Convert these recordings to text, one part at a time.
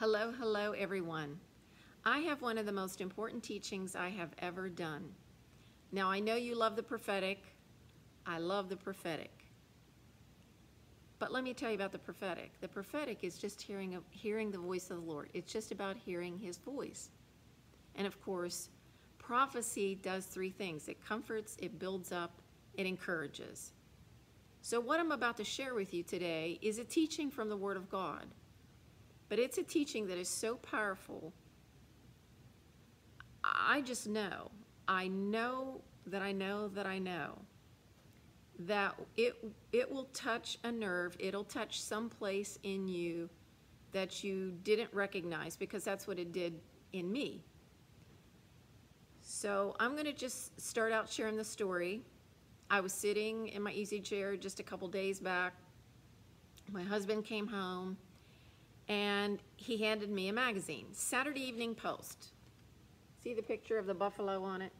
Hello, hello, everyone. I have one of the most important teachings I have ever done. Now, I know you love the prophetic. I love the prophetic. But let me tell you about the prophetic. The prophetic is just hearing, hearing the voice of the Lord. It's just about hearing his voice. And of course, prophecy does three things. It comforts, it builds up, it encourages. So what I'm about to share with you today is a teaching from the Word of God. But it's a teaching that is so powerful. I just know, I know that I know that I know that it it will touch a nerve, it'll touch some place in you that you didn't recognize because that's what it did in me. So I'm going to just start out sharing the story. I was sitting in my easy chair just a couple days back. My husband came home and he handed me a magazine, Saturday Evening Post. See the picture of the buffalo on it?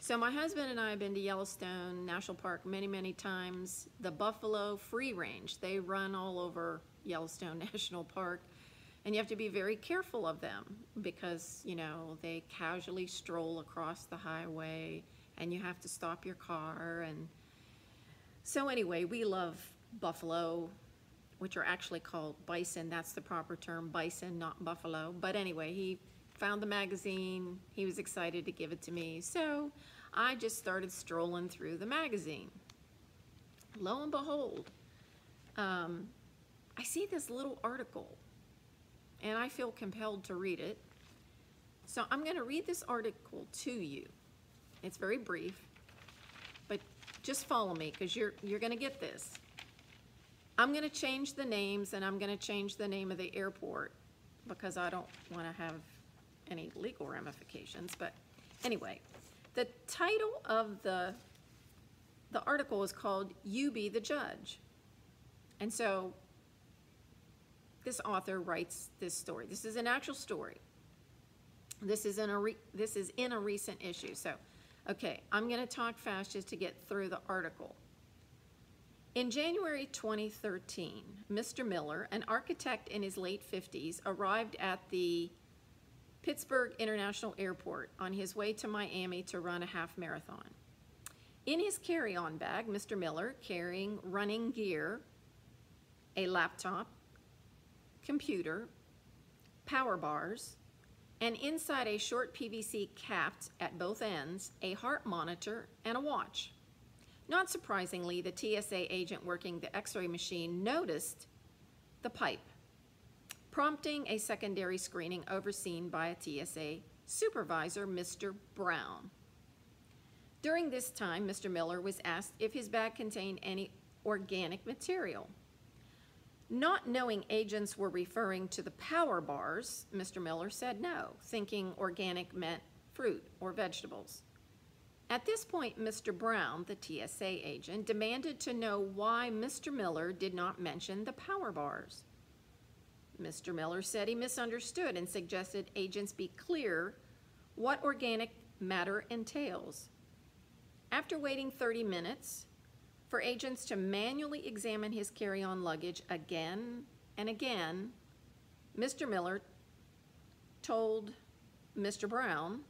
So my husband and I have been to Yellowstone National Park many, many times. The buffalo free range, they run all over Yellowstone National Park. And you have to be very careful of them because, you know, they casually stroll across the highway and you have to stop your car. And so anyway, we love buffalo, which are actually called bison. That's the proper term, bison, not buffalo. But anyway, he found the magazine. He was excited to give it to me. So I just started strolling through the magazine. Lo and behold, um, I see this little article and I feel compelled to read it. So I'm going to read this article to you. It's very brief, but just follow me because you're, you're going to get this. I'm going to change the names and I'm going to change the name of the airport because I don't want to have any legal ramifications. But anyway, the title of the, the article is called You Be the Judge. And so this author writes this story. This is an actual story. This is in a re, this is in a recent issue. So, okay, I'm going to talk fast just to get through the article. In January 2013, Mr. Miller, an architect in his late 50s, arrived at the Pittsburgh International Airport on his way to Miami to run a half marathon. In his carry-on bag, Mr. Miller, carrying running gear, a laptop, computer, power bars, and inside a short PVC capped at both ends, a heart monitor and a watch. Not surprisingly, the TSA agent working the x-ray machine noticed the pipe, prompting a secondary screening overseen by a TSA supervisor, Mr. Brown. During this time, Mr. Miller was asked if his bag contained any organic material. Not knowing agents were referring to the power bars, Mr. Miller said no, thinking organic meant fruit or vegetables. At this point, Mr. Brown, the TSA agent, demanded to know why Mr. Miller did not mention the power bars. Mr. Miller said he misunderstood and suggested agents be clear what organic matter entails. After waiting 30 minutes, for agents to manually examine his carry-on luggage again and again, Mr. Miller told Mr. Brown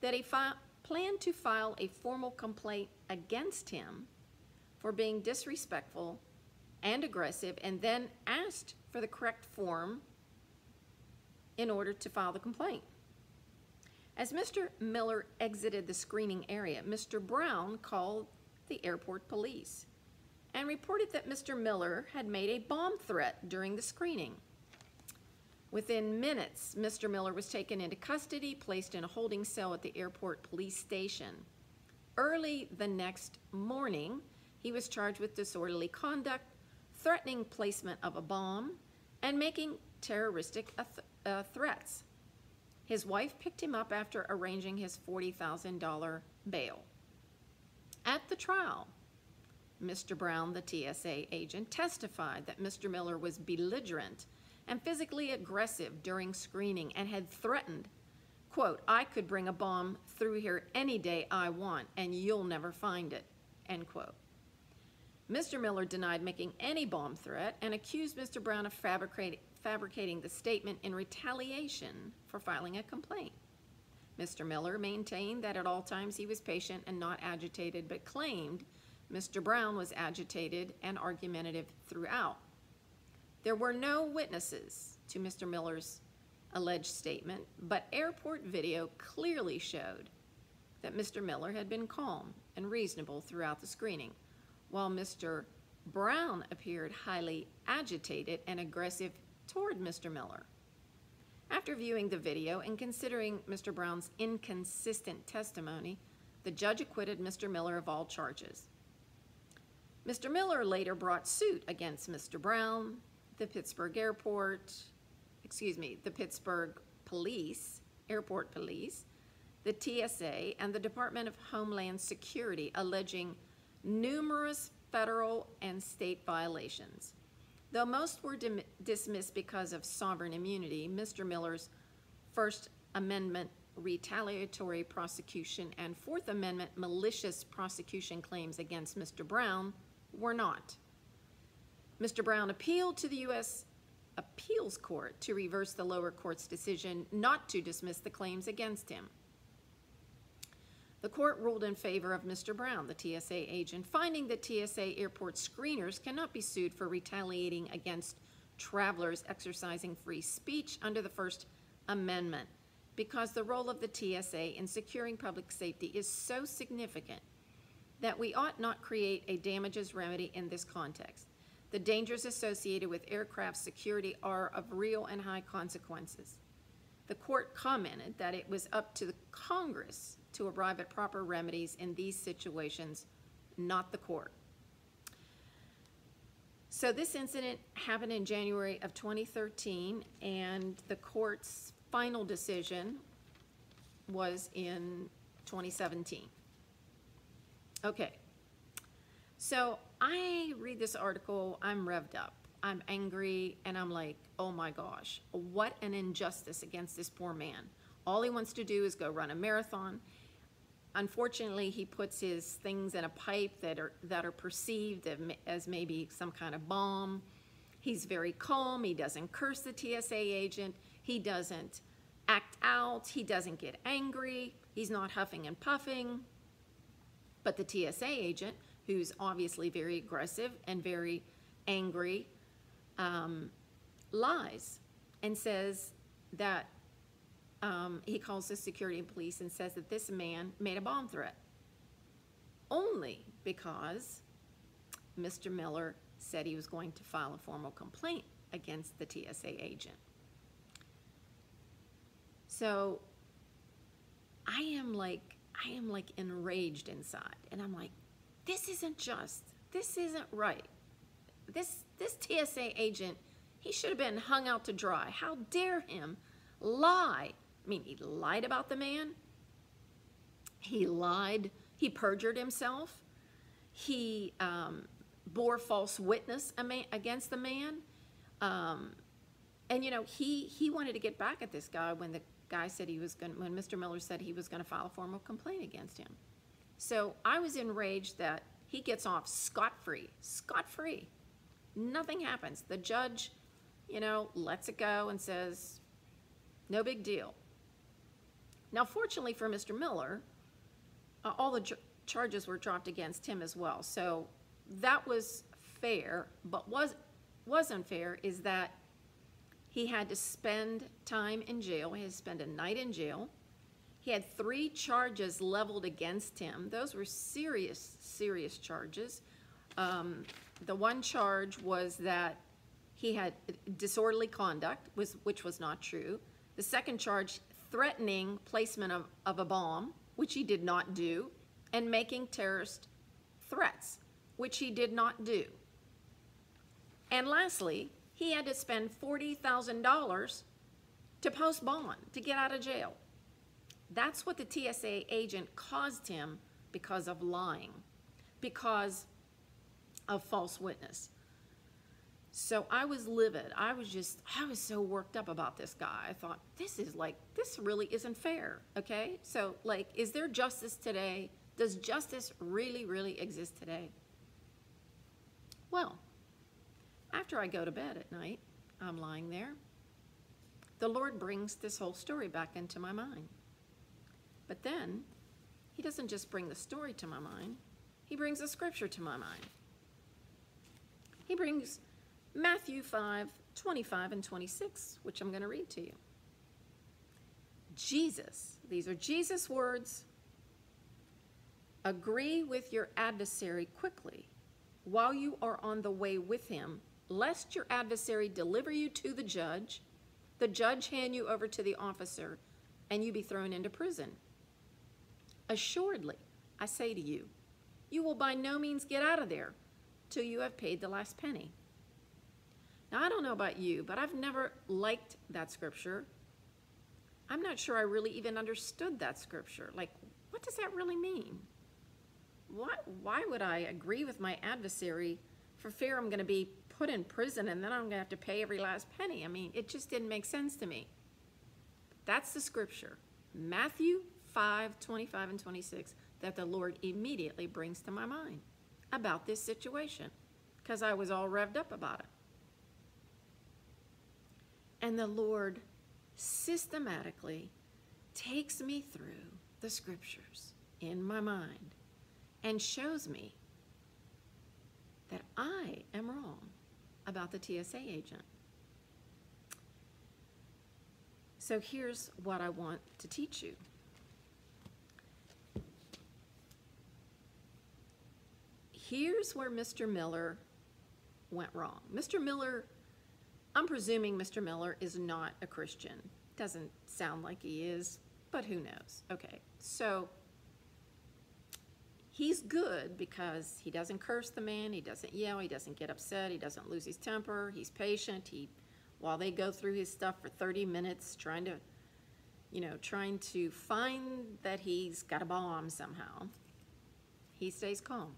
that he planned to file a formal complaint against him for being disrespectful and aggressive and then asked for the correct form in order to file the complaint. As Mr. Miller exited the screening area, Mr. Brown called the airport police and reported that Mr. Miller had made a bomb threat during the screening. Within minutes, Mr. Miller was taken into custody, placed in a holding cell at the airport police station. Early the next morning, he was charged with disorderly conduct, threatening placement of a bomb, and making terroristic uh, threats. His wife picked him up after arranging his $40,000 bail. At the trial, Mr. Brown, the TSA agent, testified that Mr. Miller was belligerent and physically aggressive during screening and had threatened, quote, I could bring a bomb through here any day I want and you'll never find it, end quote. Mr. Miller denied making any bomb threat and accused Mr. Brown of fabricating, fabricating the statement in retaliation for filing a complaint. Mr. Miller maintained that at all times he was patient and not agitated, but claimed Mr. Brown was agitated and argumentative throughout. There were no witnesses to Mr. Miller's alleged statement, but airport video clearly showed that Mr. Miller had been calm and reasonable throughout the screening, while Mr. Brown appeared highly agitated and aggressive toward Mr. Miller. After viewing the video and considering Mr. Brown's inconsistent testimony, the judge acquitted Mr. Miller of all charges. Mr. Miller later brought suit against Mr. Brown, the Pittsburgh Airport, excuse me, the Pittsburgh Police, Airport Police, the TSA, and the Department of Homeland Security, alleging numerous federal and state violations. Though most were dismissed because of sovereign immunity, Mr. Miller's First Amendment retaliatory prosecution and Fourth Amendment malicious prosecution claims against Mr. Brown were not. Mr. Brown appealed to the U.S. Appeals Court to reverse the lower court's decision not to dismiss the claims against him. The court ruled in favor of Mr. Brown, the TSA agent, finding that TSA airport screeners cannot be sued for retaliating against travelers exercising free speech under the First Amendment because the role of the TSA in securing public safety is so significant that we ought not create a damages remedy in this context. The dangers associated with aircraft security are of real and high consequences. The court commented that it was up to the Congress to arrive at proper remedies in these situations, not the court. So this incident happened in January of 2013, and the court's final decision was in 2017. Okay. So I read this article, I'm revved up. I'm angry, and I'm like, oh my gosh, what an injustice against this poor man. All he wants to do is go run a marathon. Unfortunately, he puts his things in a pipe that are, that are perceived as maybe some kind of bomb. He's very calm. He doesn't curse the TSA agent. He doesn't act out. He doesn't get angry. He's not huffing and puffing. But the TSA agent, who's obviously very aggressive and very angry, um, lies and says that um, he calls the security and police and says that this man made a bomb threat only because Mr. Miller said he was going to file a formal complaint against the TSA agent. So I am like, I am like enraged inside. And I'm like, this isn't just. This isn't right. This, this TSA agent, he should have been hung out to dry. How dare him lie? I mean, he lied about the man. He lied. He perjured himself. He um, bore false witness against the man. Um, and you know, he he wanted to get back at this guy when the guy said he was going when Mr. Miller said he was going to file a formal complaint against him. So I was enraged that he gets off scot-free, scot-free. Nothing happens. The judge, you know, lets it go and says, no big deal. Now, fortunately for Mr. Miller, uh, all the ch charges were dropped against him as well. So that was fair, but was was unfair is that he had to spend time in jail. He had to spend a night in jail. He had three charges leveled against him. Those were serious, serious charges. Um, the one charge was that he had disorderly conduct, was, which was not true. The second charge, threatening placement of, of a bomb, which he did not do, and making terrorist threats, which he did not do. And lastly, he had to spend $40,000 to post bond to get out of jail. That's what the TSA agent caused him because of lying, because of false witness. So I was livid. I was just, I was so worked up about this guy. I thought, this is like, this really isn't fair, okay? So, like, is there justice today? Does justice really, really exist today? Well, after I go to bed at night, I'm lying there. The Lord brings this whole story back into my mind. But then, He doesn't just bring the story to my mind, He brings the scripture to my mind. He brings Matthew 5 25 and 26, which I'm going to read to you. Jesus, these are Jesus' words. Agree with your adversary quickly while you are on the way with him, lest your adversary deliver you to the judge, the judge hand you over to the officer, and you be thrown into prison. Assuredly, I say to you, you will by no means get out of there till you have paid the last penny. Now, I don't know about you, but I've never liked that scripture. I'm not sure I really even understood that scripture. Like, what does that really mean? Why, why would I agree with my adversary for fear I'm going to be put in prison and then I'm going to have to pay every last penny? I mean, it just didn't make sense to me. That's the scripture. Matthew 5 25 and 26 that the Lord immediately brings to my mind about this situation because I was all revved up about it. And the Lord systematically takes me through the scriptures in my mind and shows me that I am wrong about the TSA agent. So here's what I want to teach you. Here's where Mr. Miller went wrong. Mr. Miller, I'm presuming Mr. Miller is not a Christian. Doesn't sound like he is, but who knows? Okay, so he's good because he doesn't curse the man, he doesn't yell, he doesn't get upset, he doesn't lose his temper, he's patient. He, while they go through his stuff for 30 minutes trying to, you know, trying to find that he's got a bomb somehow, he stays calm,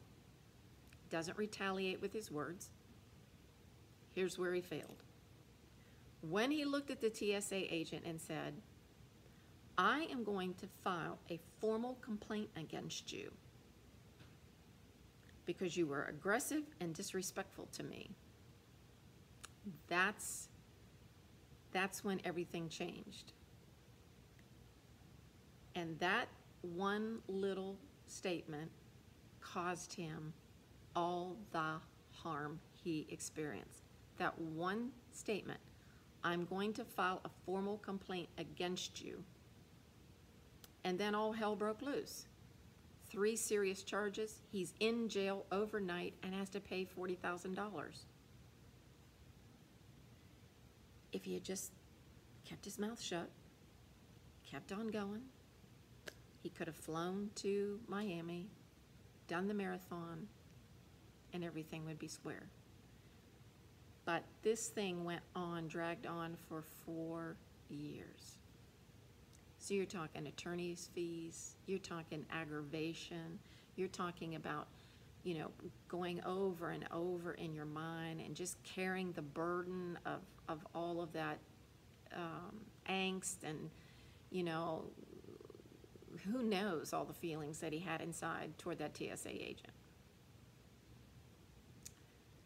doesn't retaliate with his words. Here's where he failed. When he looked at the TSA agent and said, I am going to file a formal complaint against you because you were aggressive and disrespectful to me. That's that's when everything changed. And that one little statement caused him all the harm he experienced. That one statement, I'm going to file a formal complaint against you. And then all hell broke loose three serious charges. He's in jail overnight and has to pay $40,000. If he had just kept his mouth shut, kept on going, he could have flown to Miami, done the marathon, and everything would be square. But this thing went on, dragged on for four years. So you're talking attorney's fees, you're talking aggravation, you're talking about, you know, going over and over in your mind and just carrying the burden of, of all of that um, angst and, you know, who knows all the feelings that he had inside toward that TSA agent.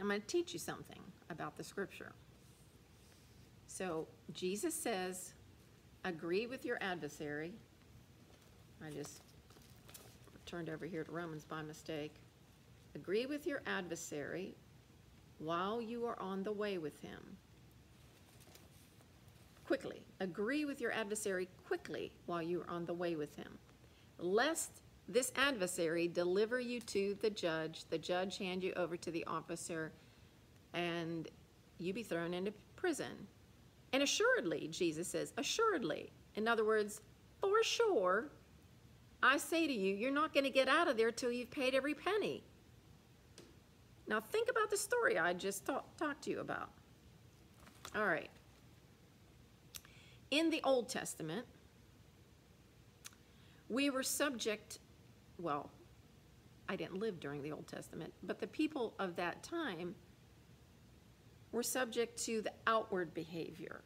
I'm going to teach you something about the scripture. So Jesus says, agree with your adversary. I just turned over here to Romans by mistake. Agree with your adversary while you are on the way with him. Quickly. Agree with your adversary quickly while you are on the way with him. Lest this adversary deliver you to the judge, the judge hand you over to the officer, and you be thrown into prison. And assuredly, Jesus says, assuredly. In other words, for sure, I say to you, you're not going to get out of there till you've paid every penny. Now think about the story I just talk, talked to you about. All right. In the Old Testament, we were subject, well, I didn't live during the Old Testament, but the people of that time we're subject to the outward behavior.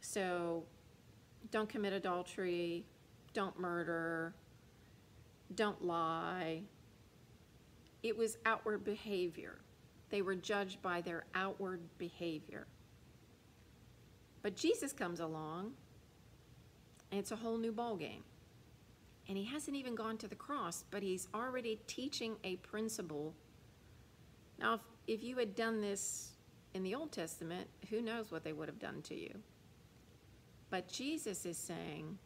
So don't commit adultery, don't murder, don't lie. It was outward behavior. They were judged by their outward behavior. But Jesus comes along, and it's a whole new ball game. And he hasn't even gone to the cross, but he's already teaching a principle. Now, if, if you had done this in the Old Testament, who knows what they would have done to you? But Jesus is saying,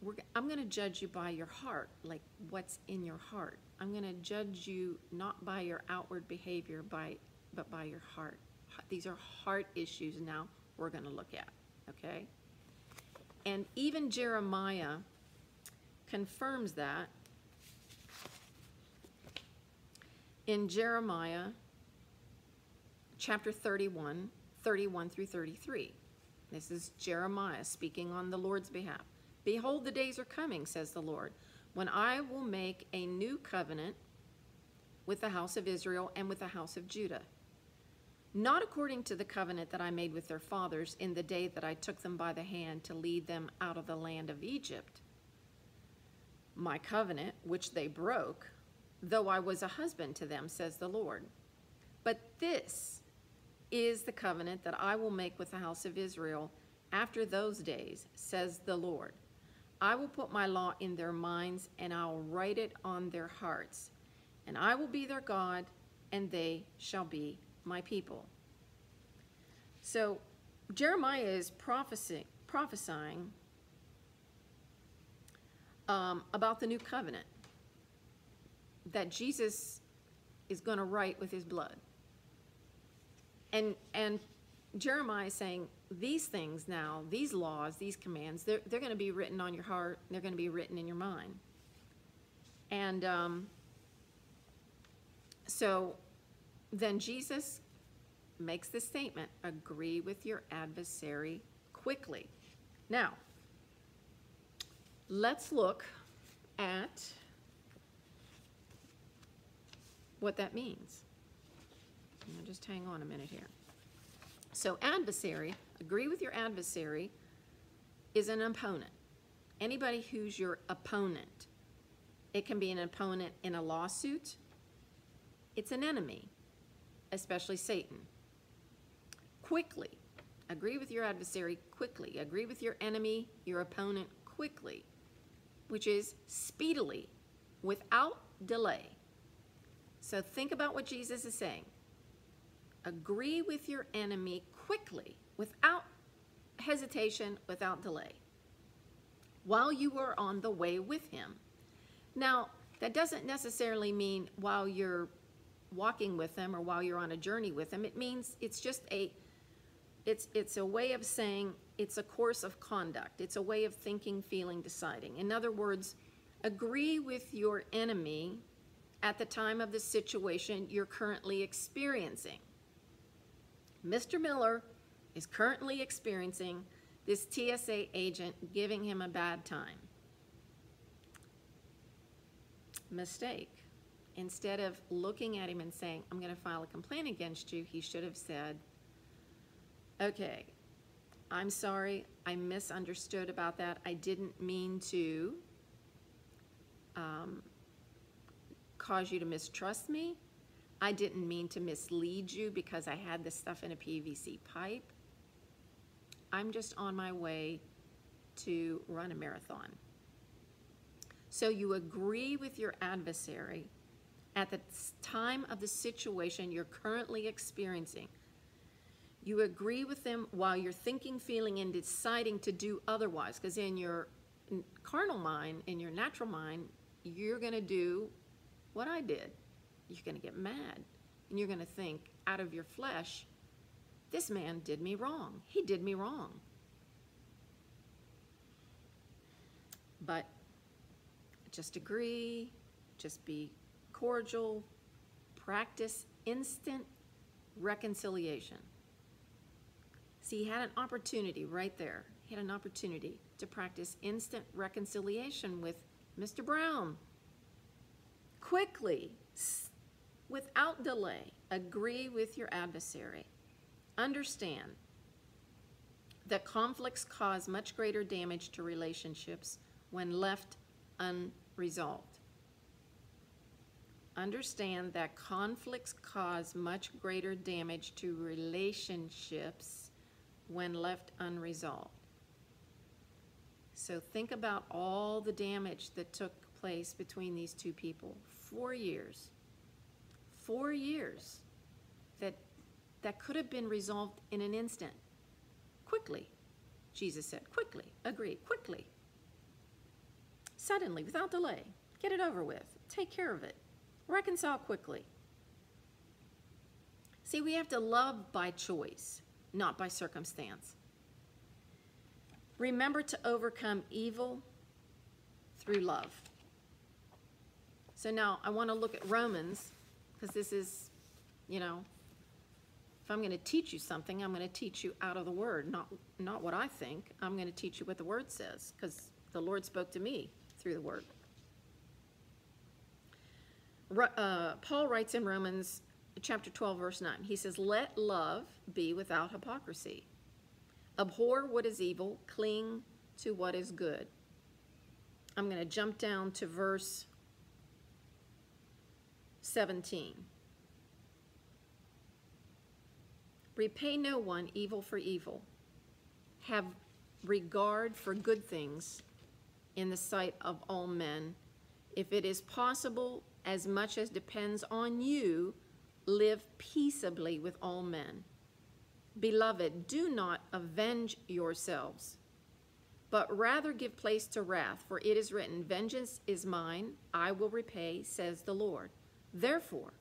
we're, I'm going to judge you by your heart, like what's in your heart. I'm going to judge you not by your outward behavior, by, but by your heart. These are heart issues now we're going to look at, okay? And even Jeremiah confirms that in Jeremiah chapter 31, 31 through 33. This is Jeremiah speaking on the Lord's behalf. Behold, the days are coming, says the Lord, when I will make a new covenant with the house of Israel and with the house of Judah. Not according to the covenant that I made with their fathers in the day that I took them by the hand to lead them out of the land of Egypt. My covenant, which they broke, though I was a husband to them, says the Lord. But this is the covenant that I will make with the house of Israel after those days, says the Lord. I will put my law in their minds, and I will write it on their hearts. And I will be their God, and they shall be my people. So Jeremiah is prophesying, prophesying um, about the new covenant that Jesus is going to write with his blood. And, and Jeremiah is saying, these things now, these laws, these commands, they're, they're going to be written on your heart, they're going to be written in your mind. And um, so then Jesus makes this statement agree with your adversary quickly. Now, let's look at what that means. Just hang on a minute here. So, adversary, agree with your adversary, is an opponent. Anybody who's your opponent. It can be an opponent in a lawsuit, it's an enemy, especially Satan. Quickly, agree with your adversary quickly. Agree with your enemy, your opponent quickly, which is speedily, without delay. So think about what Jesus is saying. Agree with your enemy quickly, without hesitation, without delay, while you are on the way with him. Now, that doesn't necessarily mean while you're walking with them or while you're on a journey with them. It means it's just a it's it's a way of saying it's a course of conduct. It's a way of thinking, feeling, deciding. In other words, agree with your enemy at the time of the situation you're currently experiencing. Mr. Miller is currently experiencing this TSA agent giving him a bad time. Mistake. Instead of looking at him and saying, I'm going to file a complaint against you, he should have said, Okay, I'm sorry, I misunderstood about that. I didn't mean to um, cause you to mistrust me. I didn't mean to mislead you because I had this stuff in a PVC pipe. I'm just on my way to run a marathon. So you agree with your adversary at the time of the situation you're currently experiencing. You agree with them while you're thinking, feeling, and deciding to do otherwise. Because in your carnal mind, in your natural mind, you're going to do what I did. You're going to get mad. And you're going to think out of your flesh, this man did me wrong. He did me wrong. But just agree, just be cordial, practice instant reconciliation. See, he had an opportunity right there. He had an opportunity to practice instant reconciliation with Mr. Brown quickly, without delay, agree with your adversary. Understand that conflicts cause much greater damage to relationships when left unresolved. Understand that conflicts cause much greater damage to relationships when left unresolved. So think about all the damage that took place between these two people. Four years. Four years that that could have been resolved in an instant. Quickly. Jesus said, quickly, agree, quickly. Suddenly, without delay. Get it over with. Take care of it. Reconcile quickly. See, we have to love by choice, not by circumstance. Remember to overcome evil through love. So now I want to look at Romans, because this is, you know, if I'm going to teach you something, I'm going to teach you out of the Word, not, not what I think. I'm going to teach you what the Word says, because the Lord spoke to me through the Word. Uh, Paul writes in Romans chapter 12, verse 9, he says, Let love be without hypocrisy. Abhor what is evil, cling to what is good. I'm going to jump down to verse 17. Repay no one evil for evil. Have regard for good things in the sight of all men. If it is possible, as much as depends on you, live peaceably with all men. Beloved, do not avenge yourselves, but rather give place to wrath, for it is written, Vengeance is mine, I will repay, says the Lord. Therefore,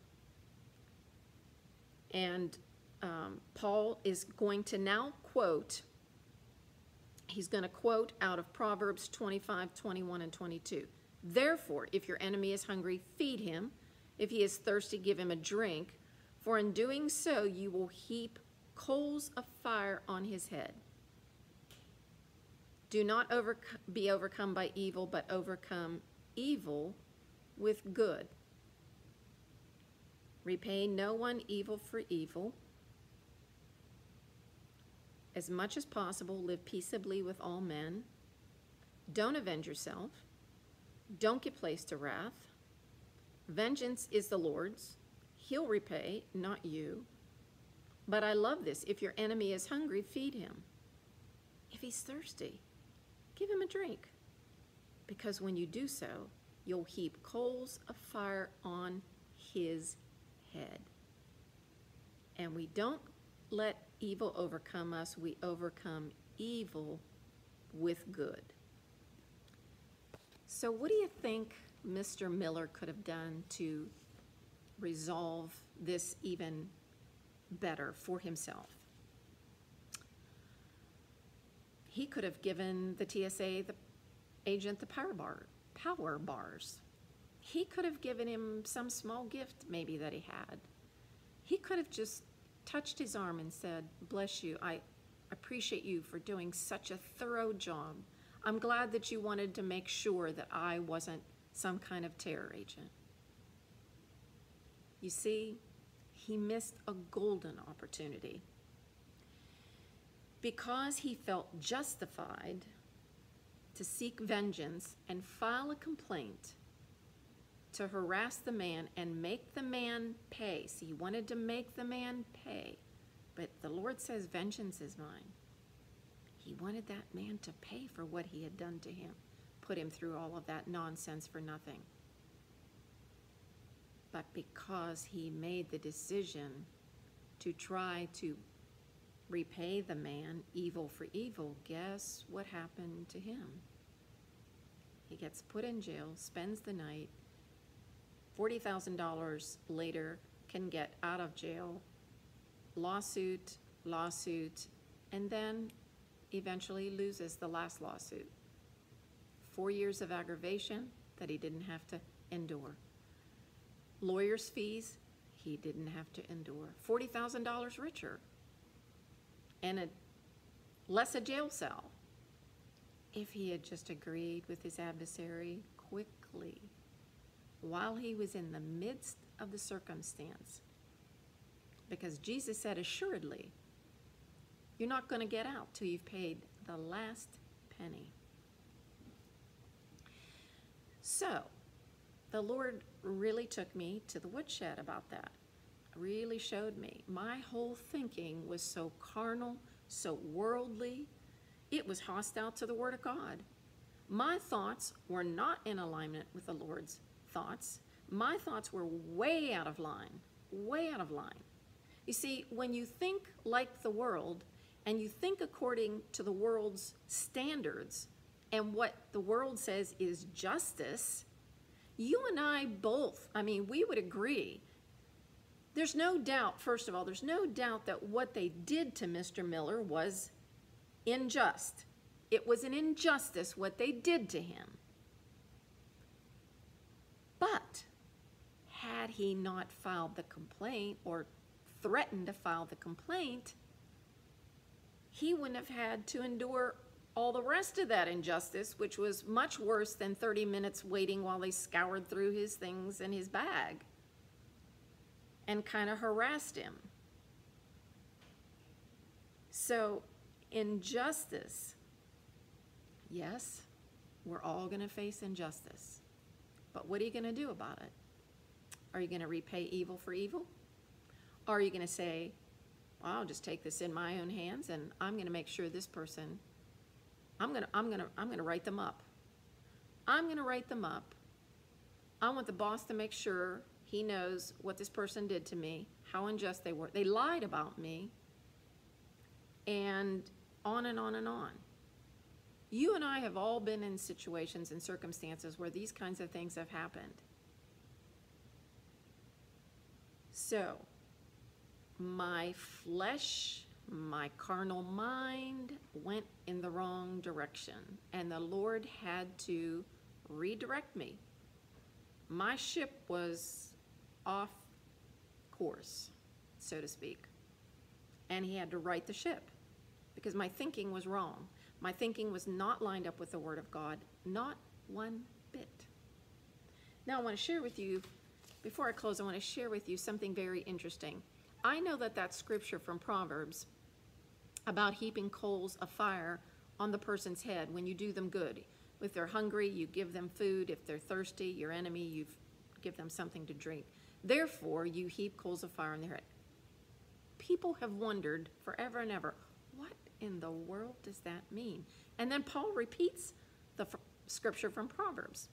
and um, Paul is going to now quote, he's going to quote out of Proverbs 25, 21, and 22. Therefore, if your enemy is hungry, feed him. If he is thirsty, give him a drink. For in doing so, you will heap coals of fire on his head. Do not over, be overcome by evil, but overcome evil with good. Repay no one evil for evil. As much as possible, live peaceably with all men. Don't avenge yourself don't give place to wrath. Vengeance is the Lord's. He'll repay, not you. But I love this. If your enemy is hungry, feed him. If he's thirsty, give him a drink. Because when you do so, you'll heap coals of fire on his head. And we don't let evil overcome us, we overcome evil with good. So what do you think Mr. Miller could have done to resolve this even better for himself? He could have given the TSA the agent the power bar, power bars. He could have given him some small gift maybe that he had. He could have just touched his arm and said, "Bless you. I appreciate you for doing such a thorough job I'm glad that you wanted to make sure that I wasn't some kind of terror agent. You see, he missed a golden opportunity. Because he felt justified to seek vengeance and file a complaint to harass the man and make the man pay. See, he wanted to make the man pay. But the Lord says, Vengeance is mine. He wanted that man to pay for what he had done to him, put him through all of that nonsense for nothing. But because he made the decision to try to repay the man evil for evil, guess what happened to him? He gets put in jail, spends the night, $40,000 later can get out of jail, lawsuit, lawsuit, and then eventually loses the last lawsuit. Four years of aggravation that he didn't have to endure. Lawyer's fees he didn't have to endure. $40,000 richer. And a less a jail cell. If he had just agreed with his adversary quickly while he was in the midst of the circumstance. Because Jesus said, assuredly, you're not going to get out till you've paid the last penny. So, the Lord really took me to the woodshed about that. Really showed me. My whole thinking was so carnal, so worldly. It was hostile to the Word of God. My thoughts were not in alignment with the Lord's thoughts. My thoughts were way out of line, way out of line. You see, when you think like the world and you think according to the world's standards and what the world says is justice, you and I both, I mean, we would agree. There's no doubt, first of all, there's no doubt that what they did to Mr. Miller was unjust. It was an injustice what they did to him. But had he not filed the complaint or threatened to file the complaint, he wouldn't have had to endure all the rest of that injustice, which was much worse than 30 minutes waiting while they scoured through his things and his bag and kind of harassed him. So, injustice, yes, we're all going to face injustice. But what are you going to do about it? Are you going to repay evil for evil? Are you going to say, well, I'll just take this in my own hands and I'm going to make sure this person I'm going to I'm going to I'm going to write them up. I'm going to write them up. I want the boss to make sure he knows what this person did to me, how unjust they were. They lied about me. And on and on and on. You and I have all been in situations and circumstances where these kinds of things have happened. So, my flesh, my carnal mind went in the wrong direction, and the Lord had to redirect me. My ship was off course, so to speak, and He had to right the ship because my thinking was wrong. My thinking was not lined up with the Word of God, not one bit. Now, I want to share with you, before I close, I want to share with you something very interesting. I know that that scripture from Proverbs about heaping coals of fire on the person's head when you do them good. If they're hungry, you give them food. If they're thirsty, your enemy, you give them something to drink. Therefore, you heap coals of fire on their head. People have wondered forever and ever, what in the world does that mean? And then Paul repeats the scripture from Proverbs.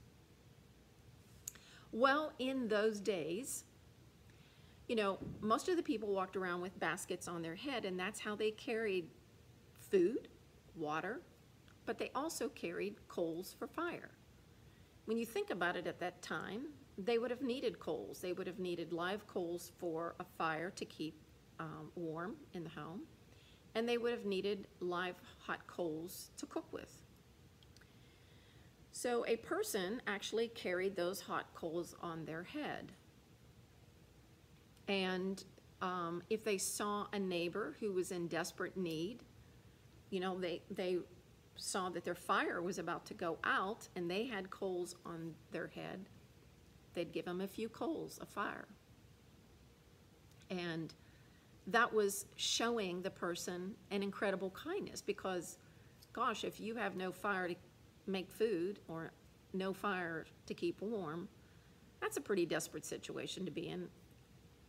Well, in those days, you know, most of the people walked around with baskets on their head, and that's how they carried food, water, but they also carried coals for fire. When you think about it at that time, they would have needed coals. They would have needed live coals for a fire to keep um, warm in the home, and they would have needed live hot coals to cook with. So a person actually carried those hot coals on their head. And um, if they saw a neighbor who was in desperate need, you know, they, they saw that their fire was about to go out and they had coals on their head, they'd give them a few coals of fire. And that was showing the person an incredible kindness because, gosh, if you have no fire to make food or no fire to keep warm, that's a pretty desperate situation to be in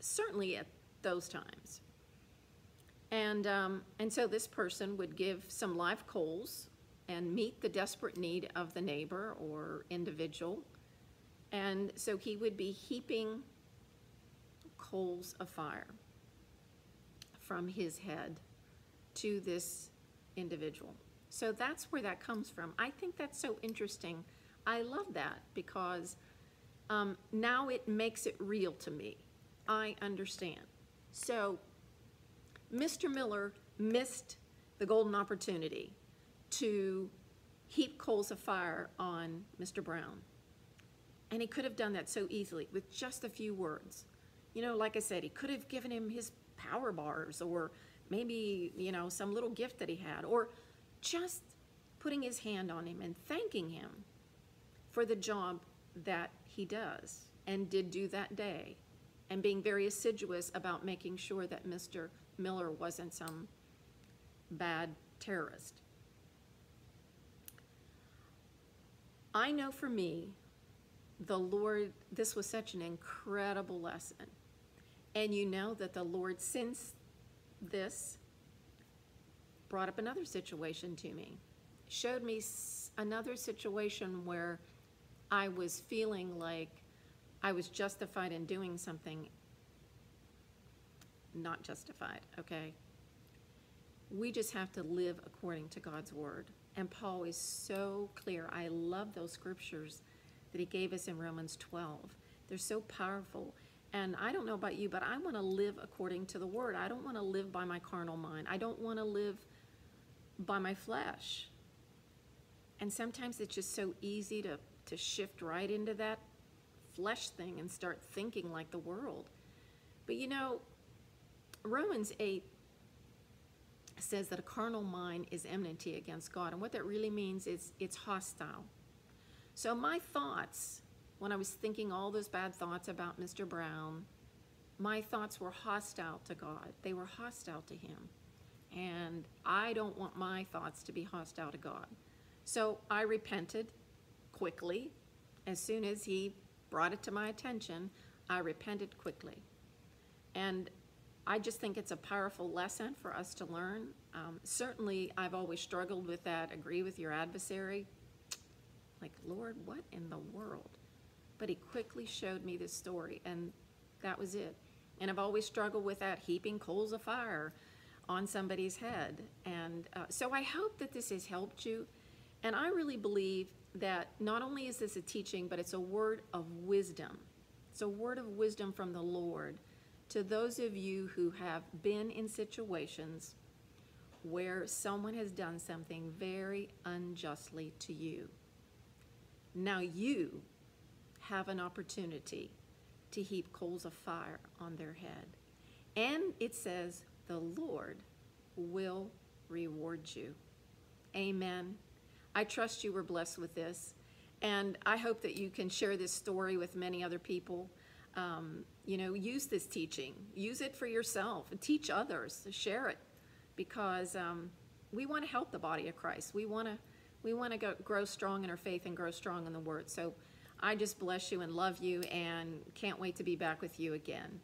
certainly at those times. And, um, and so this person would give some live coals and meet the desperate need of the neighbor or individual. And so he would be heaping coals of fire from his head to this individual. So that's where that comes from. I think that's so interesting. I love that because um, now it makes it real to me. I understand. So, Mr. Miller missed the golden opportunity to heap coals of fire on Mr. Brown. And he could have done that so easily with just a few words. You know, like I said, he could have given him his power bars or maybe, you know, some little gift that he had or just putting his hand on him and thanking him for the job that he does and did do that day and being very assiduous about making sure that Mr. Miller wasn't some bad terrorist. I know for me the Lord, this was such an incredible lesson. And you know that the Lord, since this, brought up another situation to me. Showed me another situation where I was feeling like I was justified in doing something not justified, okay? We just have to live according to God's word. And Paul is so clear. I love those scriptures that he gave us in Romans 12. They're so powerful. And I don't know about you, but I want to live according to the word. I don't want to live by my carnal mind. I don't want to live by my flesh. And sometimes it's just so easy to, to shift right into that flesh thing and start thinking like the world. But you know, Romans 8 says that a carnal mind is enmity against God. And what that really means is it's hostile. So my thoughts, when I was thinking all those bad thoughts about Mr. Brown, my thoughts were hostile to God. They were hostile to him. And I don't want my thoughts to be hostile to God. So I repented quickly. As soon as he brought it to my attention, I repented quickly. And I just think it's a powerful lesson for us to learn. Um, certainly, I've always struggled with that. Agree with your adversary. Like, Lord, what in the world? But he quickly showed me this story, and that was it. And I've always struggled with that heaping coals of fire on somebody's head. And uh, so I hope that this has helped you. And I really believe that not only is this a teaching, but it's a word of wisdom. It's a word of wisdom from the Lord to those of you who have been in situations where someone has done something very unjustly to you. Now you have an opportunity to heap coals of fire on their head. And it says, the Lord will reward you. Amen. I trust you were blessed with this. And I hope that you can share this story with many other people. Um, you know, use this teaching, use it for yourself, teach others, share it, because um, we want to help the body of Christ. We want to we want to grow strong in our faith and grow strong in the Word. So I just bless you and love you, and can't wait to be back with you again.